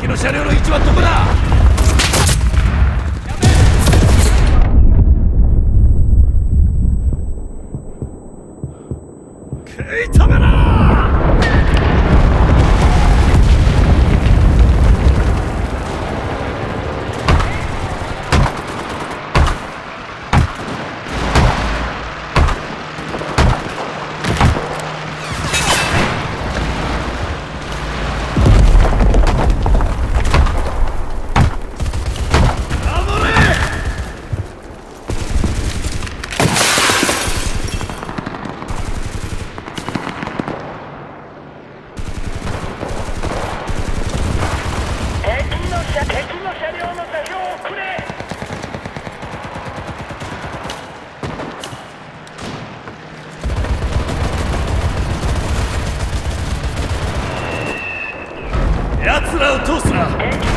敵の車両の位置はどこだ？食い止めろ！らうとさ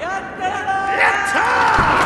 Yatta!